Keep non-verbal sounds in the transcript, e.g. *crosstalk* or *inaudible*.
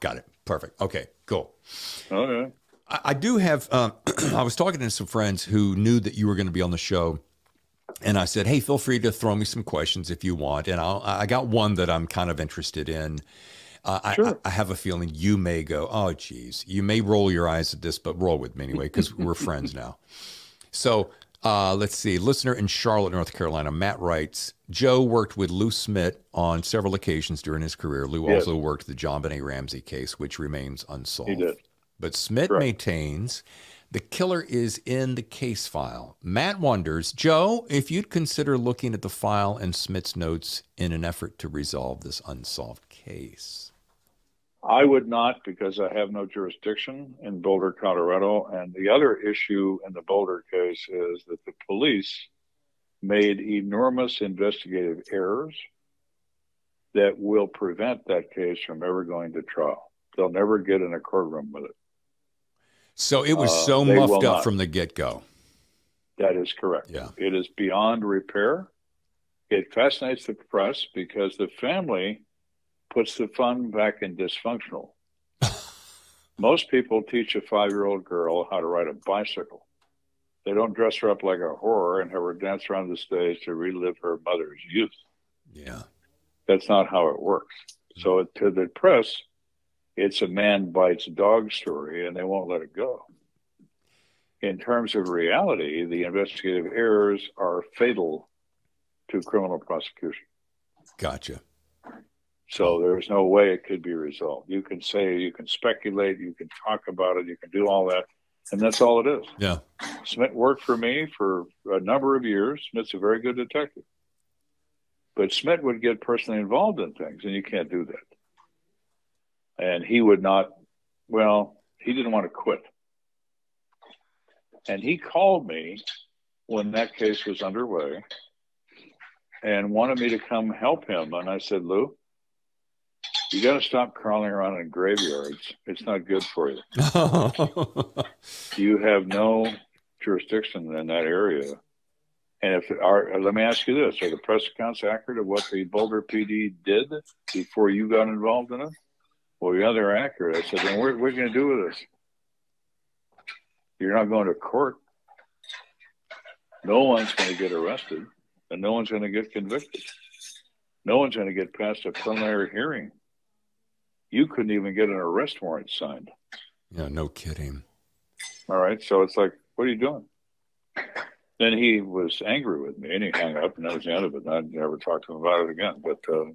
Got it. Perfect. Okay. Cool. Okay. I, I do have. Um, *clears throat* I was talking to some friends who knew that you were going to be on the show, and I said, "Hey, feel free to throw me some questions if you want." And I'll, I got one that I'm kind of interested in. Uh, Sure. I, I have a feeling you may go, "Oh, geez," you may roll your eyes at this, but roll with me anyway because we're friends now. So uh, let's see. Listener in Charlotte, North Carolina, Matt writes Joe worked with Lou Smith on several occasions during his career. Lou Yes. also worked the JonBenet Ramsey case, which remains unsolved. He did. But Smith Correct. maintains the killer is in the case file. Matt wonders, Joe, if you'd consider looking at the file and Smith's notes in an effort to resolve this unsolved case. I would not because I have no jurisdiction in Boulder, Colorado. And the other issue in the Boulder case is that the police made enormous investigative errors that will prevent that case from ever going to trial. They'll never get in a courtroom with it. So it was Uh, so they muffed up not. from the get go. That is correct. Yeah. It is beyond repair. It fascinates the press because the family puts the fun back in dysfunctional. *laughs* Most people teach a five year old girl how to ride a bicycle. They don't dress her up like a whore and have her dance around the stage to relive her mother's youth. Yeah. That's not how it works. So to the press, it's a man bites dog story and they won't let it go. In terms of reality, the investigative errors are fatal to criminal prosecution. Gotcha. So there's no way it could be resolved. You can say, you can speculate, you can talk about it, you can do all that, and that's all it is. Yeah. Smith worked for me for a number of years. Smith's a very good detective. But Smith would get personally involved in things, and you can't do that. And he would not, well, he didn't want to quit. And he called me when that case was underway and wanted me to come help him. And I said, Lou, you got to stop crawling around in graveyards. It's not good for you. *laughs* You have no jurisdiction in that area. And if are, let me ask you this: Are the press accounts accurate of what the Boulder PD did before you got involved in it? Well, yeah, they're accurate. I said, then what, what are you going to do with this? You're not going to court. No one's going to get arrested, and no one's going to get convicted. No one's going to get past a preliminary hearing. You couldn't even get an arrest warrant signed. yeah, no kidding. All right. So it's like, what are you doing? Then he was angry with me and he hung up and that was the end of it. I never talked to him about it again. But uh,